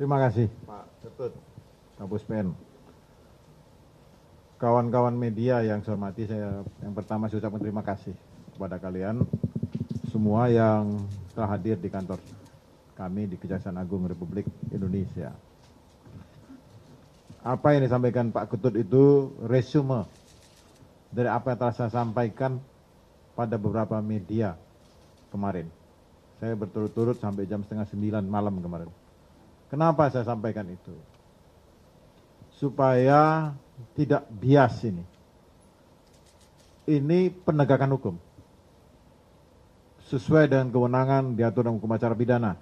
Terima kasih Pak Ketut, Kapus Pen. Kawan-kawan media yang saya hormati, saya yang pertama saya ucapkan terima kasih kepada kalian semua yang telah hadir di kantor kami di Kejaksaan Agung Republik Indonesia. Apa yang disampaikan Pak Ketut itu resume dari apa yang telah saya sampaikan pada beberapa media kemarin. Saya berturut-turut sampai jam setengah sembilan malam kemarin. Kenapa saya sampaikan itu? Supaya tidak bias ini. Ini penegakan hukum. Sesuai dengan kewenangan diatur dalam hukum acara pidana.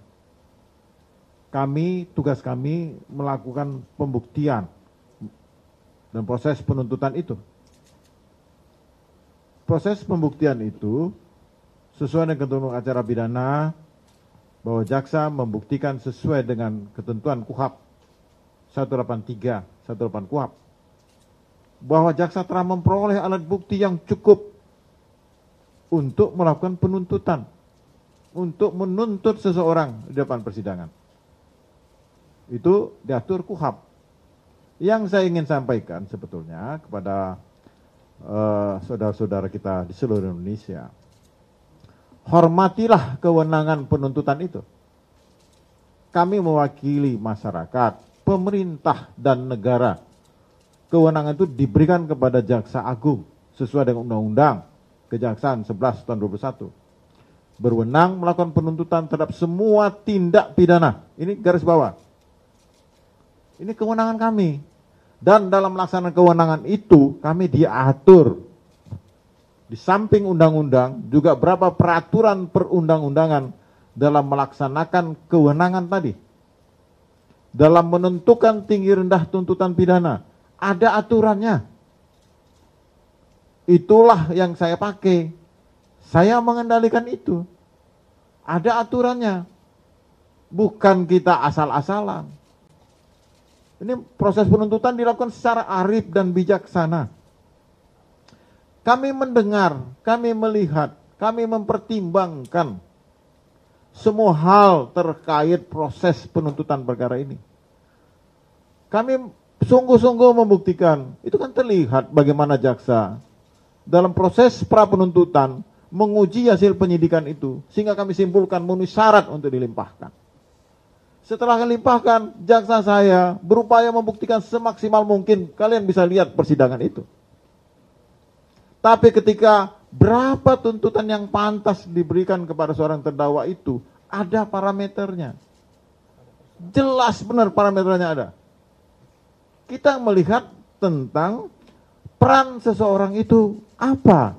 Kami, tugas kami melakukan pembuktian dan proses penuntutan itu. Proses pembuktian itu sesuai dengan ketentuan acara pidana bahwa jaksa membuktikan sesuai dengan ketentuan KUHAP 183, 108 KUHAP bahwa jaksa telah memperoleh alat bukti yang cukup untuk melakukan penuntutan, untuk menuntut seseorang di depan persidangan. Itu diatur KUHAP. Yang saya ingin sampaikan sebetulnya kepada saudara saudara-saudara kita di seluruh Indonesia, hormatilah kewenangan penuntutan itu. Kami mewakili masyarakat, pemerintah, dan negara kewenangan itu diberikan kepada Jaksa Agung sesuai dengan Undang-Undang Kejaksaan 11 tahun 21. Berwenang melakukan penuntutan terhadap semua tindak pidana. Ini garis bawah. Ini kewenangan kami. Dan dalam melaksanakan kewenangan itu kami diatur di samping undang-undang juga berapa peraturan perundang-undangan dalam melaksanakan kewenangan tadi. Dalam menentukan tinggi rendah tuntutan pidana ada aturannya. Itulah yang saya pakai. Saya mengendalikan itu. Ada aturannya. Bukan kita asal-asalan. Ini proses penuntutan dilakukan secara arif dan bijaksana. Kami mendengar, kami melihat, kami mempertimbangkan semua hal terkait proses penuntutan perkara ini. Kami sungguh-sungguh membuktikan. Itu kan terlihat bagaimana jaksa dalam proses pra penuntutan menguji hasil penyidikan itu sehingga kami simpulkan memenuhi syarat untuk dilimpahkan. Setelah dilimpahkan, jaksa saya berupaya membuktikan semaksimal mungkin. Kalian bisa lihat persidangan itu. Tapi ketika berapa tuntutan yang pantas diberikan kepada seorang terdakwa itu, ada parameternya. Jelas benar parameternya ada kita melihat tentang peran seseorang itu apa.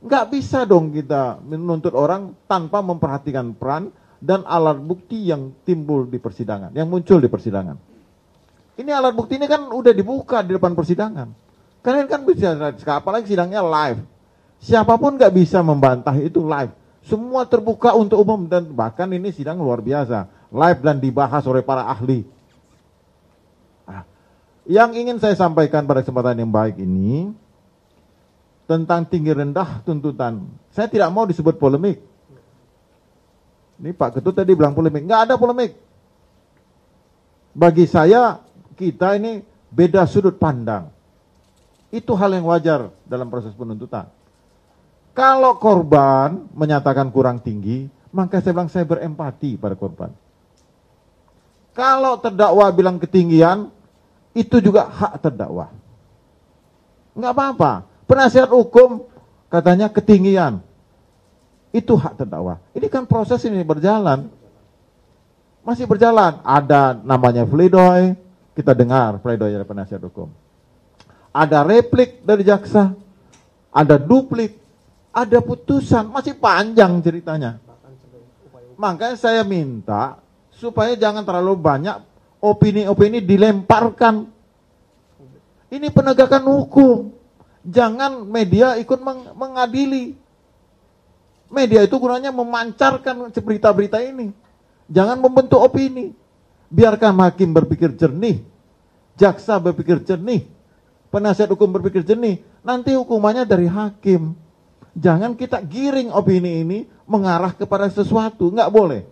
Nggak bisa dong kita menuntut orang tanpa memperhatikan peran dan alat bukti yang timbul di persidangan, yang muncul di persidangan. Ini alat bukti ini kan udah dibuka di depan persidangan. Kalian kan bisa, apalagi sidangnya live. Siapa pun nggak bisa membantah itu live. Semua terbuka untuk umum dan bahkan ini sidang luar biasa. Live dan dibahas oleh para ahli. Yang ingin saya sampaikan pada kesempatan yang baik ini tentang tinggi rendah tuntutan. Saya tidak mau disebut polemik. Ini Pak Ketut tadi bilang polemik. Nggak ada polemik. Bagi saya, kita ini beda sudut pandang. Itu hal yang wajar dalam proses penuntutan. Kalau korban menyatakan kurang tinggi, maka saya bilang saya berempati pada korban. Kalau terdakwa bilang ketinggian, itu juga hak terdakwa. Enggak apa-apa. Penasihat hukum katanya ketinggian. Itu hak terdakwa. Ini kan proses ini berjalan. Masih berjalan. Ada namanya fledoy, kita dengar fledoy dari penasihat hukum. Ada replik dari jaksa, ada duplik, ada putusan, masih panjang ceritanya. Makanya saya minta supaya jangan terlalu banyak opini-opini dilemparkan. Ini penegakan hukum. Jangan media ikut meng mengadili. Media itu gunanya memancarkan berita-berita ini. Jangan membentuk opini. Biarkan hakim berpikir jernih. Jaksa berpikir jernih. Penasihat hukum berpikir jernih. Nanti hukumannya dari hakim. Jangan kita giring opini ini mengarah kepada sesuatu. Nggak boleh.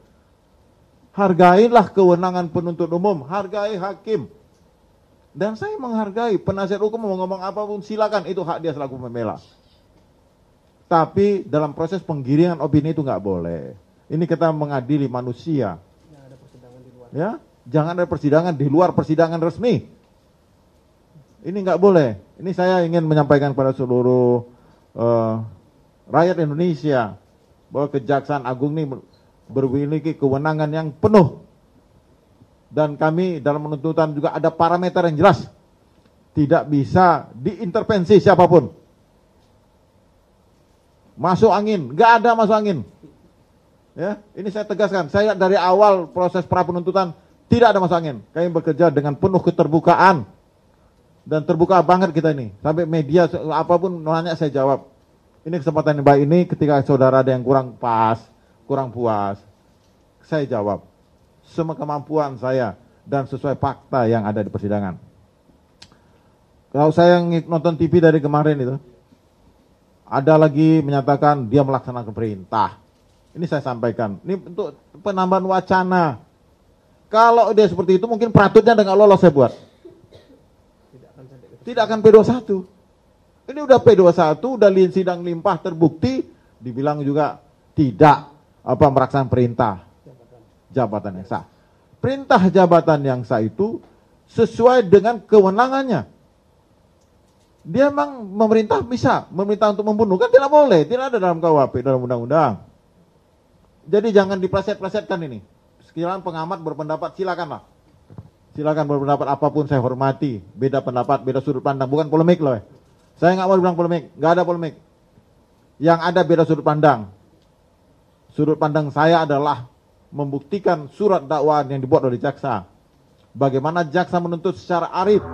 Hargailah kewenangan penuntut umum, hargai hakim. Dan saya menghargai penasihat hukum mau ngomong apa pun silakan itu hak dia selaku pembela. Tapi dalam proses penggiringan opini itu nggak boleh. Ini kita mengadili manusia. Ya, jangan ada persidangan di luar persidangan resmi. Ini nggak boleh. Ini saya ingin menyampaikan kepada seluruh uh, rakyat Indonesia bahwa Kejaksaan Agung ini memiliki kewenangan yang penuh. Dan kami dalam penuntutan juga ada parameter yang jelas. Tidak bisa diintervensi siapa pun. Masuk angin. Nggak ada masuk angin. Ya ini saya tegaskan. Saya dari awal proses pra penuntutan tidak ada masuk angin. Kami bekerja dengan penuh keterbukaan dan terbuka banget kita ini sampai media apa pun nanya saya jawab ini kesempatan yang baik ini ketika saudara ada yang kurang pas kurang puas saya jawab semua kemampuan saya dan sesuai fakta yang ada di persidangan. Kalau saya yang nonton TV dari kemarin itu, ada lagi menyatakan dia melaksanakan perintah. Ini saya sampaikan. Ini untuk penambahan wacana. Kalau dia seperti itu mungkin peraturannya dengan lolos saya buat. Tidak akan P21. Ini udah P21, udah sidang limpah terbukti, dibilang juga tidak apa melaksanakan perintah jabatan yang sah. Perintah jabatan yang sah itu sesuai dengan kewenangannya. Dia memang memerintah bisa, memerintah untuk membunuh kan tidak boleh, tidak ada dalam KUHP dalam undang-undang. Jadi jangan dipleset-plesetkan ini. Sekiranya pengamat berpendapat silakanlah. Silakan berpendapat apa pun saya hormati. Beda pendapat, beda sudut pandang, bukan polemik loh. Saya nggak mau bilang polemik, nggak ada polemik. Yang ada beda sudut pandang. Sudut pandang saya adalah membuktikan surat dakwaan yang dibuat oleh jaksa. Bagaimana jaksa menuntut secara arif